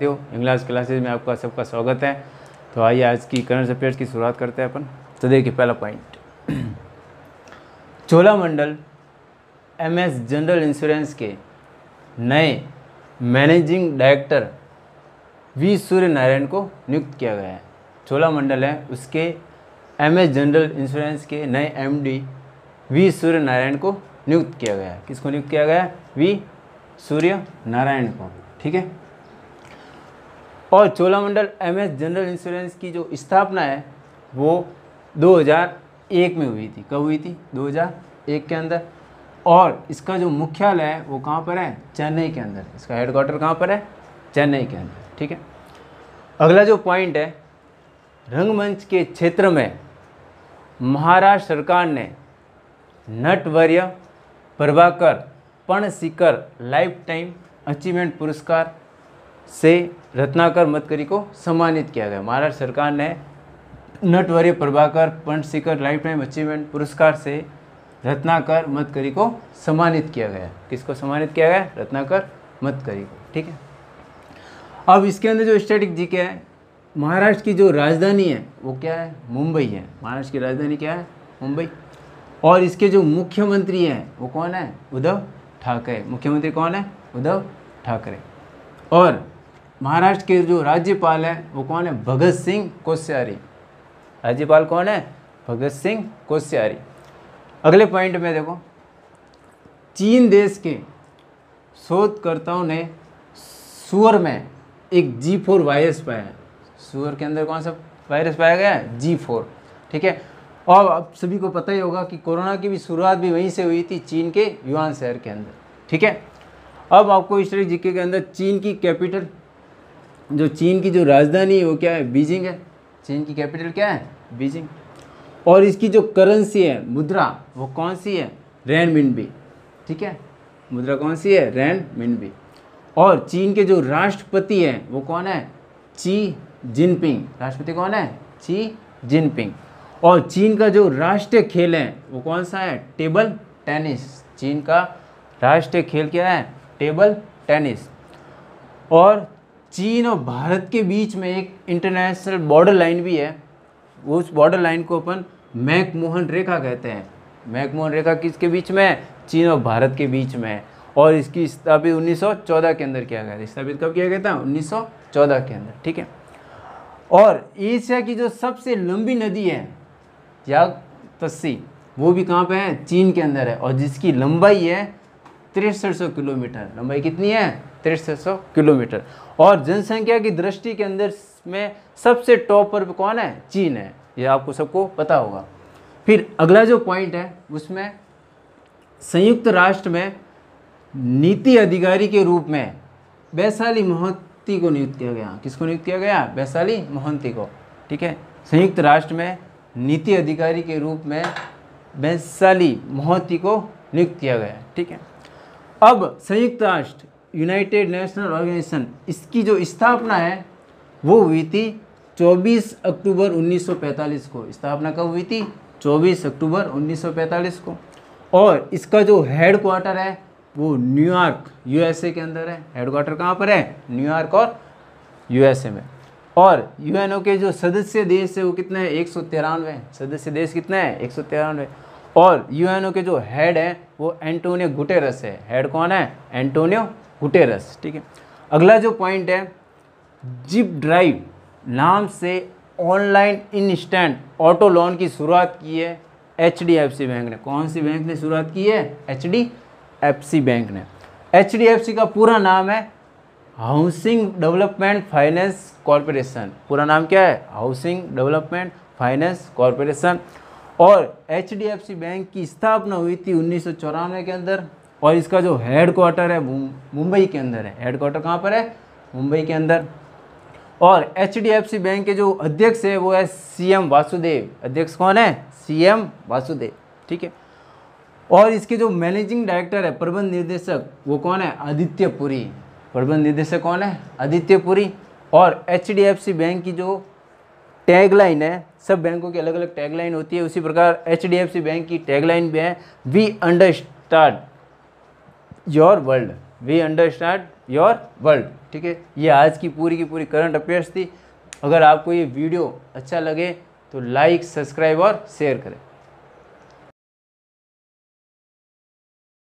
हो? English classes में आपका सबका स्वागत है। तो आइए आज की करंट अफेयर्स की शुरुआत करते हैं अपन। तो देखिए पहला point Cholamandalam MS general insurance के नए managing director V Surya Narayan को नियुक्त किया गया है। चोलामंडल है, उसके एमएस जनरल इंश्योरेंस के नए एमडी वी सूर्य नारायण को नियुक्त किया गया है। किसको नियुक्त किया गया है? वी सूर्य नारायण को। ठीक है? और चोलामंडल एमएस जनरल इंश्योरेंस की जो स्थापना है, वो 2001 में हुई थी। कब हुई थी? 2001 के अंदर। और इसका जो मुख्यालय है, वो कहाँ पर है? चेन्नई के अंदर। इसका हेडक्वार्टर कहाँ पर है? चेन्नई के अंदर, ठीक है? अगला जो पॉइंट है, रंगमंच के क्षेत्र में महाराष्ट्र सरकार ने Natavarya, Prabhakar, Panshikar life time achievement पुरस्कार से रत्नाकर मतकरी को सम्मानित किया गया। महाराष्ट्र सरकार ने Natavarya Prabhakar Panshikar life time achievement पुरस्कार से रत्नाकर मतकरी को सम्मानित किया गया। किसको सम्मानित किया गया? रत्नाकर मतकरी को, ठीक है? अब इसके अंदर जो स्टैटिक जी क्या है, महाराष्ट्र की जो राजधानी है, वो क्या है? मुंबई है। महाराष्ट्र की राजधानी क्या है? मुंबई। और इसके जो मुख्यमंत्री हैं, वो कौन है? उद्धव ठाकरे। मुख्यमंत्री कौन है? उद्धव ठाकरे। और महाराष्ट्र के जो राज्यपाल हैं, वो कौन है? भगत सिंह कोश्यारी। राज्यपाल कौन है? भगत सिंह कोश्यारी। अगले पॉइंट में देखो। चीन देश के शोधकर्ताओं ने सुअर में एक जी फोर वायरस पाया है। सुअर के अंदर कौन सा वायरस पाया गया है? जी फोर ठीक है? और अब सभी को पता ही होगा कि कोरोना की भी शुरुआत भी वहीं से हुई थी, चीन के युवान शहर के अंदर। ठीक है? अब आपको इस तरह जीके के अंदर चीन की कैपिटल जो चीन की जो राजधानी है वो क्या है? बीजिंग है। चीन की कैपिटल क्या है? बीजिंग। और इसकी जो करेंसी है मुद्रा वो कौन सी है? रैन मिन मिनबी। ठीक है। मुद्रा कौन सी है? रैन मिन मिनबी। और चीन के जो राष्ट्रपति हैं वो कौन है? ची जिनपिंग। राष्ट्रपति कौन है? ची जिनपिंग। और चीन का जो राष्ट्रीय खेल है वो कौन सा है? Table tennis. चीन का राष्ट्रीय खेल क्या है? Table tennis. और चीन और भारत के बीच में एक इंटरनेशनल बॉर्डर लाइन भी है। उस बॉर्डर लाइन को अपन मैकमोहन रेखा कहते हैं। मैकमोहन रेखा किसके बीच में है? चीन और भारत के बीच में है। और इसकी स्थापित 1914 के अंदर किया गया था। स्थापित कब किया गया था? 1914 के अंदर, ठीक है? और एशिया की जो सबसे लंबी नदी है, याग तस्सी, वो भी कहाँ पे है? चीन के अंदर है। और जिसकी लंबाई है तिरसठ किलोमीटर। लंबाई कितनी है? तिरसठ किलोमीटर। और जनसंख्या की दृष्टि के अंदर में सबसे टॉप पर कौन है? चीन है। ये आपको सबको पता होगा। फिर अगला जो पॉइंट है, उसमें संयुक्त राष्ट्र में नीति अधिकारी के रूप में वैशाली मोहंती को नियुक्त किया गया। किसको नियुक्त किया गया? वैशाली मोहंती को। ठीक है? संयुक्त राष्ट्र में नीति अधिकारी के रूप में वैशाली मोहंती को नियुक्त किया गया। ठीक है? अब संयुक्त राष्ट्र यूनाइटेड नेशनल ऑर्गेनाइजेशन इसकी जो स्थापना है, वो हुई थी 24 अक्टूबर 1945 को। स्थापना कब हुई थी? 24 अक्टूबर 1945 को। और इसका जो हेड क्वार्टर है, वो न्यूयॉर्क यूएसए के अंदर है। हेड क्वार्टर कहाँ पर है? न्यूयॉर्क और यूएसए में। और यूएनओ के जो सदस्य देश है, वो कितने हैं? एक सौ तिरानवे। सदस्य देश कितने हैं? एक सौ तिरानवे। और यूएनओ के जो हेड है, वो एंटोनियो गुटेरस है। हेड कौन है? एंटोनियो गुटेरस ठीक है? अगला जो पॉइंट है जिप ड्राइव नाम से ऑनलाइन इंस्टेंट ऑटो लोन की शुरुआत की है H D F C bank ने। कौन सी बैंक ने शुरुआत की है? H D F C bank ने। एच डी एफ़ सी का पूरा नाम है हाउसिंग डेवलपमेंट फाइनेंस कॉरपोरेशन पूरा नाम क्या है? हाउसिंग डेवलपमेंट फाइनेंस कॉरपोरेशन और H D F C bank की स्थापना हुई थी उन्नीस सौ चौरानवे के अंदर और इसका जो हेड क्वार्टर है मुंबई के अंदर है। हेड क्वार्टर कहाँ पर है? मुंबई के अंदर। और H D F C bank के जो अध्यक्ष है, वो है सी एम वासुदेव। अध्यक्ष कौन है? C M Vasudev. ठीक है? और इसके जो मैनेजिंग डायरेक्टर है, प्रबंध निर्देशक, वो कौन है? आदित्य पुरी। प्रबंध निर्देशक कौन है? आदित्य पुरी। और H D F C bank की जो टैगलाइन है सब बैंकों की अलग अलग टैगलाइन होती है। उसी प्रकार सी बैंक की टैगलाइन भी है we understand your world we understand your world ठीक है? ये आज की पूरी की पूरी करंट अफेयर्स थी। अगर आपको ये वीडियो अच्छा लगे तो लाइक सब्सक्राइब और शेयर करें।